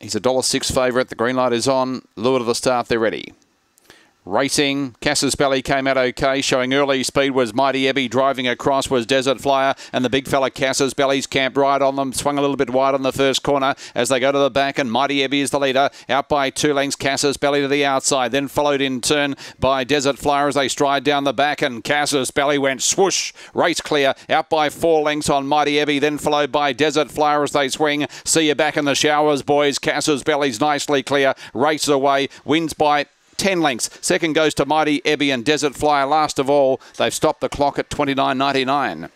He's a dollar six favourite. The green light is on. Lure to the start. They're ready. Racing, Cass's Belly came out okay, showing early speed was Mighty Ebby, driving across was Desert Flyer, and the big fella Cass's Belly's camped right on them, swung a little bit wide on the first corner as they go to the back, and Mighty Ebby is the leader, out by two lengths, Cass's Belly to the outside, then followed in turn by Desert Flyer as they stride down the back, and Cass's Belly went swoosh, race clear, out by four lengths on Mighty Ebby, then followed by Desert Flyer as they swing. See you back in the showers, boys. Cass's Belly's nicely clear, races away, wins by 10 lengths. Second goes to Mighty Ebby and Desert Flyer. Last of all, they've stopped the clock at 29.99.